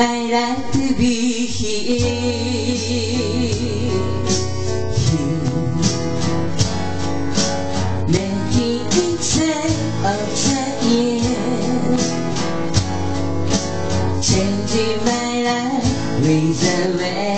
I like to be here. You making it say upset, changing my life with the way.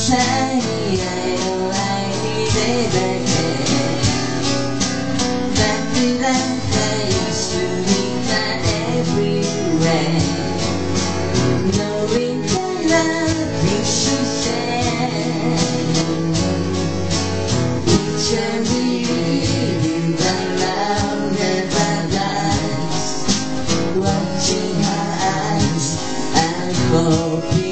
shine like everywhere. Knowing the love should share. Each and love never dies. Watching her eyes and hoping.